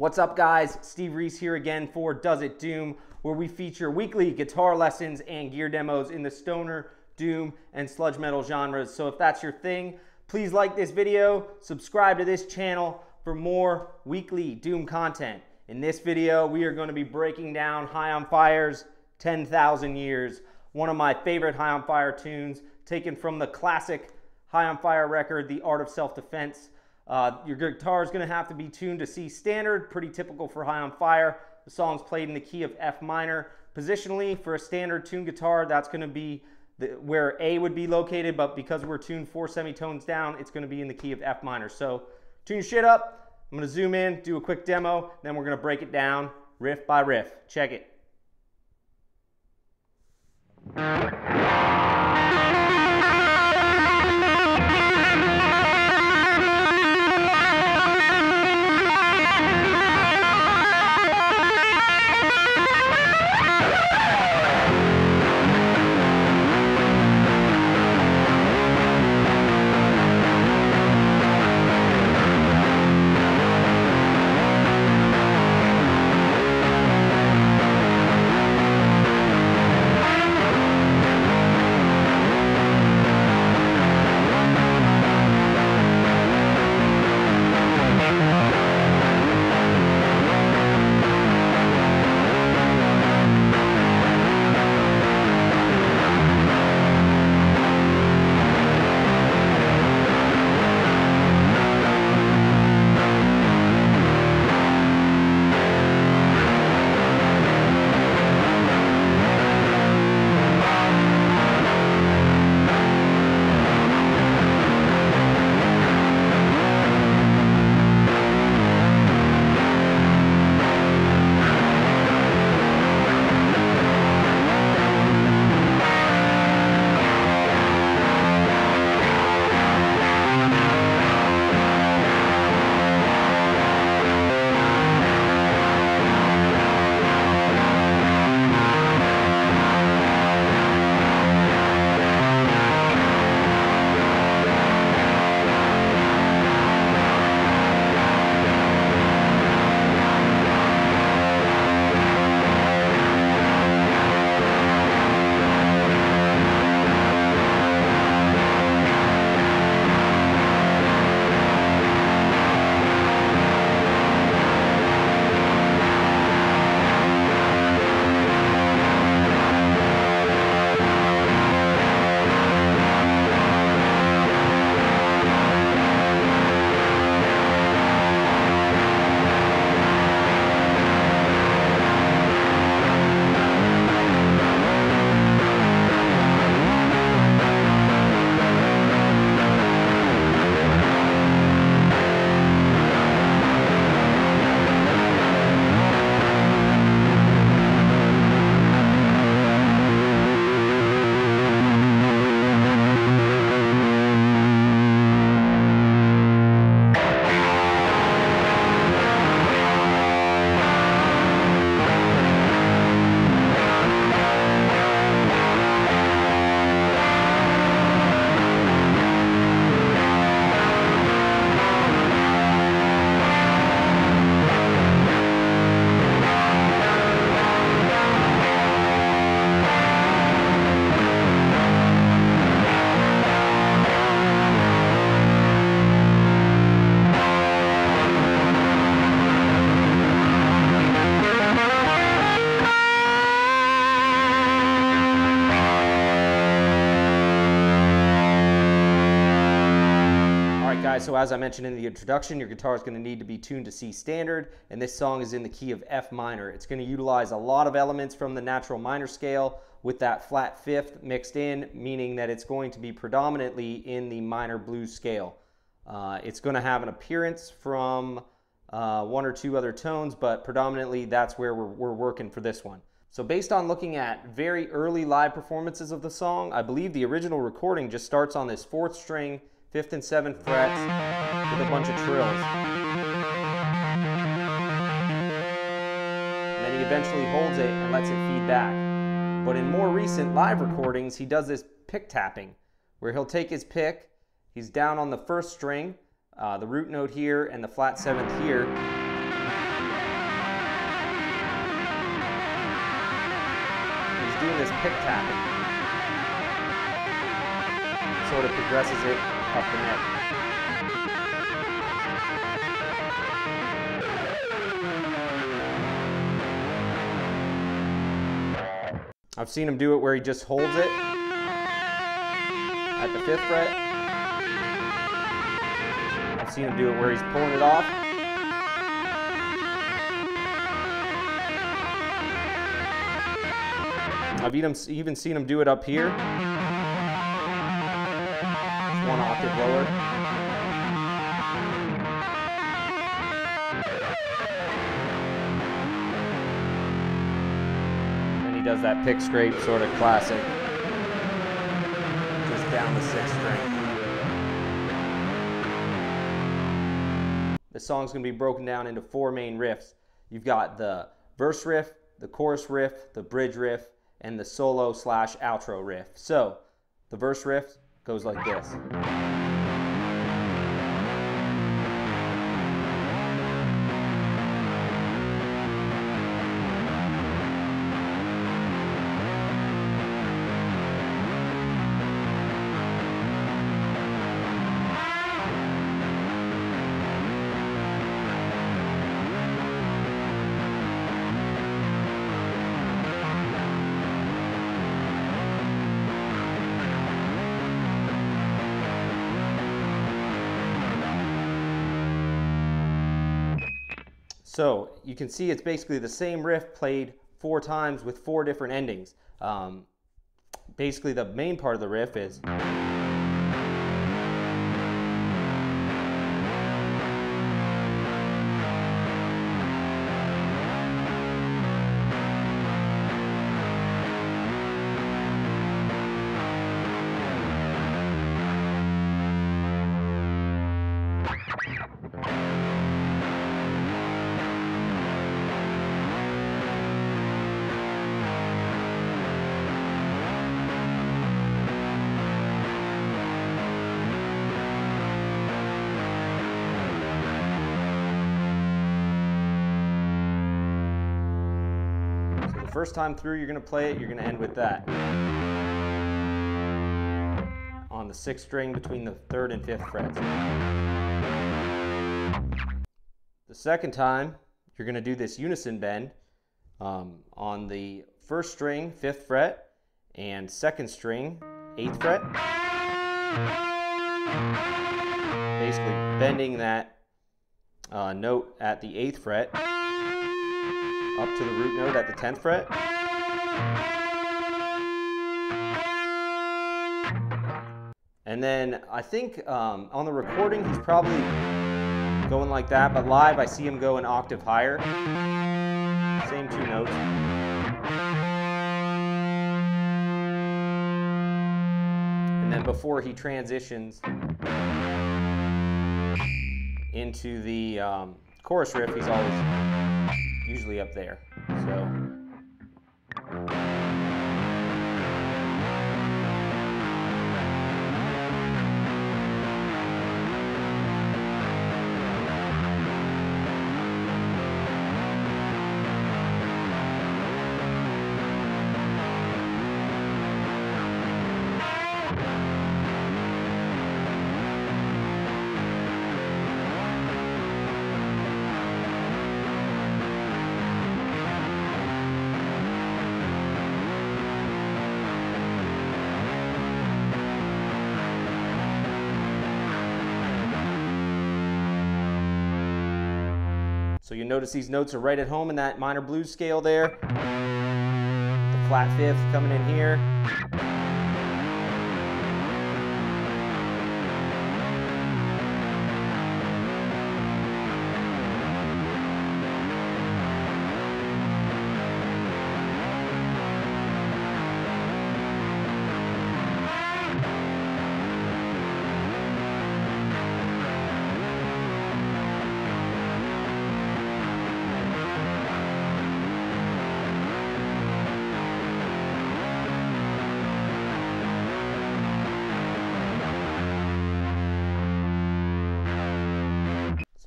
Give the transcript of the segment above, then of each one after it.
What's up guys? Steve Reese here again for Does It Doom, where we feature weekly guitar lessons and gear demos in the stoner, doom, and sludge metal genres. So if that's your thing, please like this video, subscribe to this channel for more weekly doom content. In this video, we are going to be breaking down High on Fire's 10,000 Years, one of my favorite High on Fire tunes, taken from the classic High on Fire record, The Art of Self-Defense. Uh, your guitar is going to have to be tuned to C standard, pretty typical for High on Fire. The song's played in the key of F minor. Positionally, for a standard tuned guitar, that's going to be the, where A would be located, but because we're tuned four semitones down, it's going to be in the key of F minor. So tune shit up. I'm going to zoom in, do a quick demo, then we're going to break it down riff by riff. Check it. As I mentioned in the introduction, your guitar is going to need to be tuned to C standard, and this song is in the key of F minor. It's going to utilize a lot of elements from the natural minor scale with that flat fifth mixed in, meaning that it's going to be predominantly in the minor blues scale. Uh, it's going to have an appearance from uh, one or two other tones, but predominantly that's where we're, we're working for this one. So based on looking at very early live performances of the song, I believe the original recording just starts on this fourth string fifth and seventh frets with a bunch of trills. And then he eventually holds it and lets it feed back. But in more recent live recordings, he does this pick tapping, where he'll take his pick, he's down on the first string, uh, the root note here and the flat seventh here. He's doing this pick tapping. Sort of progresses it up. I've seen him do it where he just holds it at the fifth fret. I've seen him do it where he's pulling it off. I've even, even seen him do it up here. One octave lower. And he does that pick scrape sort of classic. Just down the sixth string. The song's going to be broken down into four main riffs. You've got the verse riff, the chorus riff, the bridge riff, and the solo slash outro riff. So the verse riff goes like this. So you can see it's basically the same riff played four times with four different endings. Um, basically the main part of the riff is first time through you're going to play it, you're going to end with that. On the sixth string between the third and fifth frets. The second time, you're going to do this unison bend um, on the first string, fifth fret, and second string, eighth fret. Basically bending that uh, note at the eighth fret up to the root note at the 10th fret. And then I think um, on the recording he's probably going like that, but live I see him go an octave higher. Same two notes. And then before he transitions into the um, chorus riff, he's always usually up there. So. So you notice these notes are right at home in that minor blues scale there. The flat fifth coming in here.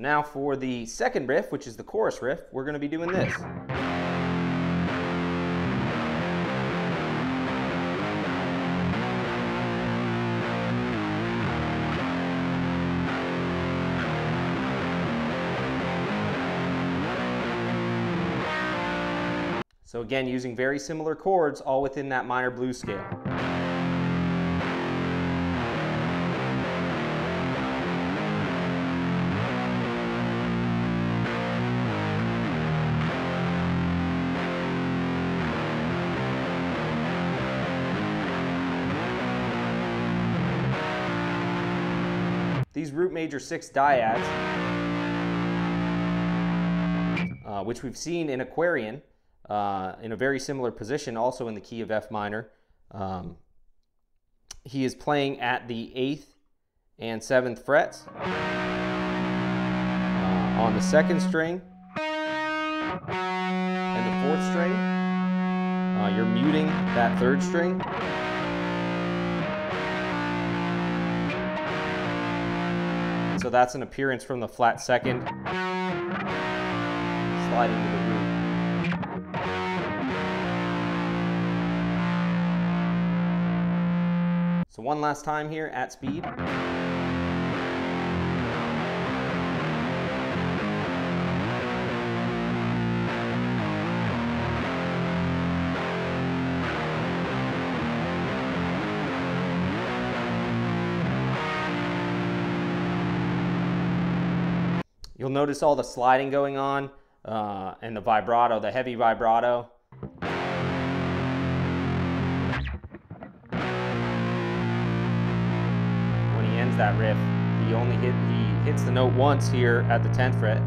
Now for the second riff, which is the chorus riff, we're going to be doing this. So again, using very similar chords, all within that minor blues scale. These root major six dyads, uh, which we've seen in Aquarian uh, in a very similar position, also in the key of F minor. Um, he is playing at the eighth and seventh frets uh, on the second string and the fourth string. Uh, you're muting that third string. So that's an appearance from the flat second, sliding to the root. So one last time here at speed. You'll notice all the sliding going on uh, and the vibrato, the heavy vibrato. When he ends that riff, he only hit he hits the note once here at the 10th fret.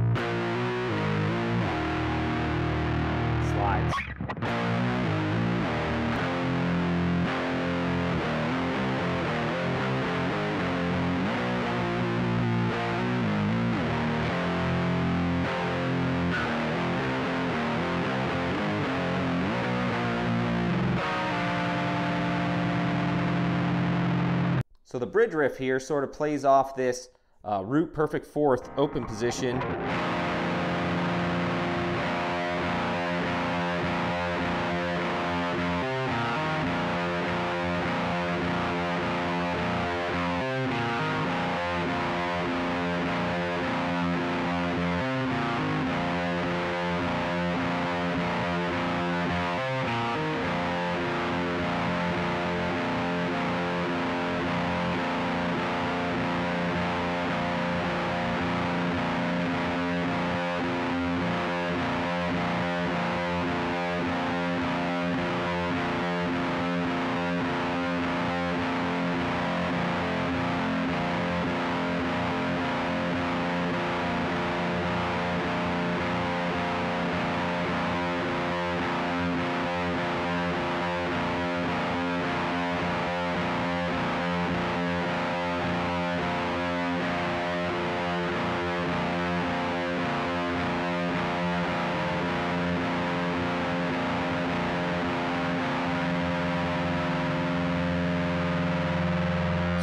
So the bridge riff here sort of plays off this uh, root perfect fourth open position.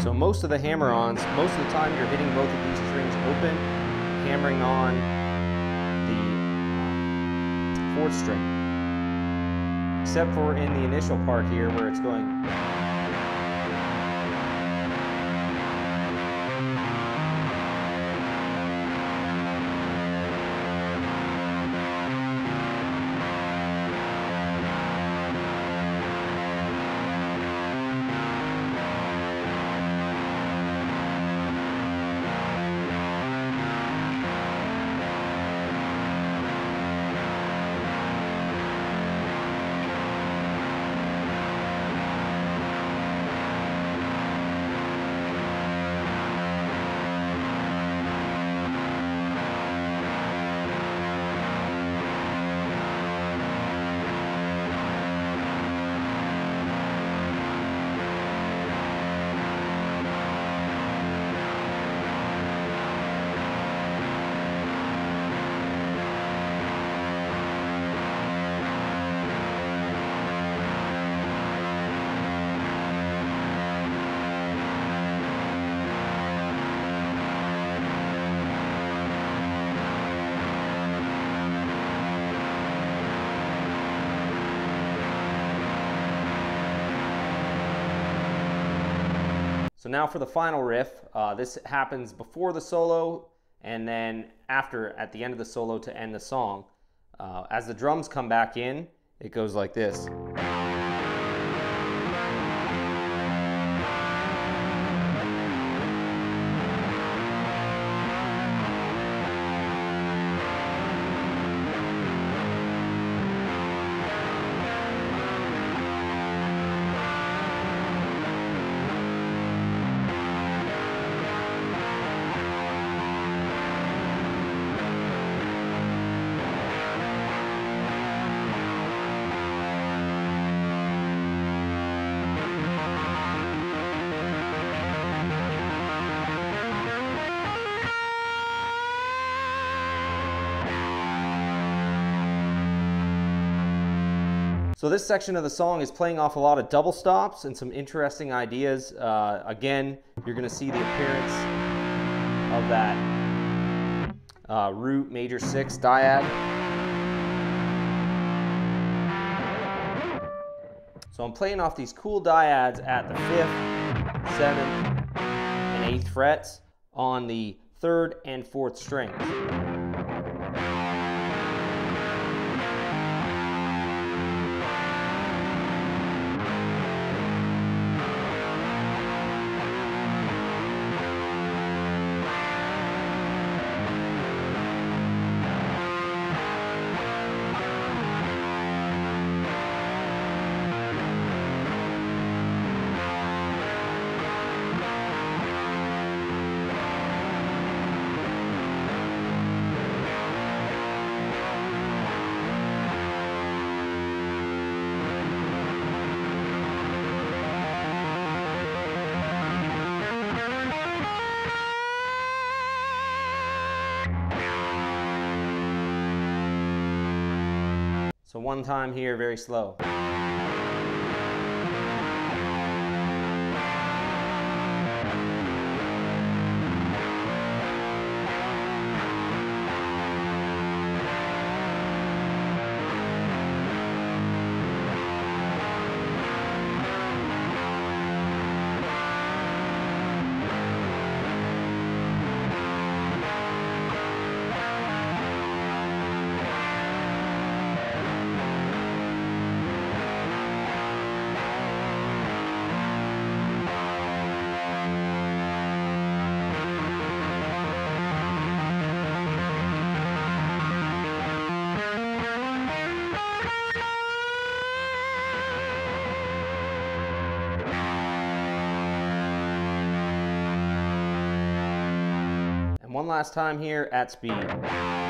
So most of the hammer-ons, most of the time you're hitting both of these strings open, hammering on the um, fourth string. Except for in the initial part here where it's going So now for the final riff, uh, this happens before the solo and then after at the end of the solo to end the song. Uh, as the drums come back in, it goes like this. So this section of the song is playing off a lot of double stops and some interesting ideas. Uh, again, you're going to see the appearance of that uh, root major six dyad. So I'm playing off these cool dyads at the fifth, seventh, and eighth frets on the third and fourth strings. So one time here, very slow. One last time here at speed.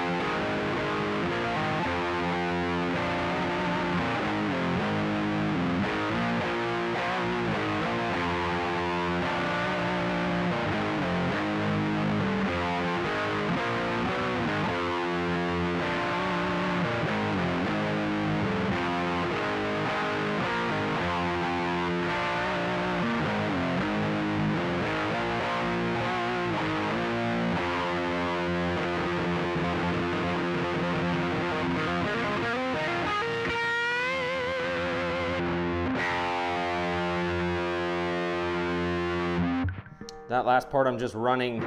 That last part I'm just running down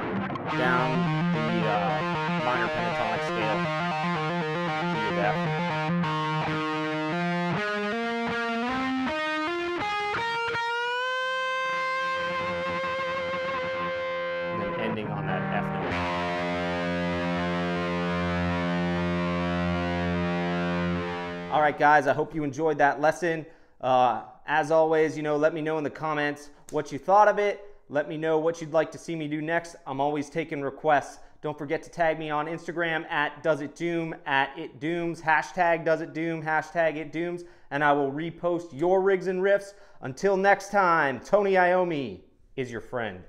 the uh, minor pentatonic scale. Key F. Ending on that F. All right, guys, I hope you enjoyed that lesson. Uh, as always, you know, let me know in the comments what you thought of it. Let me know what you'd like to see me do next. I'm always taking requests. Don't forget to tag me on Instagram at Does It Doom, at It Dooms, hashtag Does It Doom, hashtag It Dooms, and I will repost your rigs and riffs. Until next time, Tony Iommi is your friend.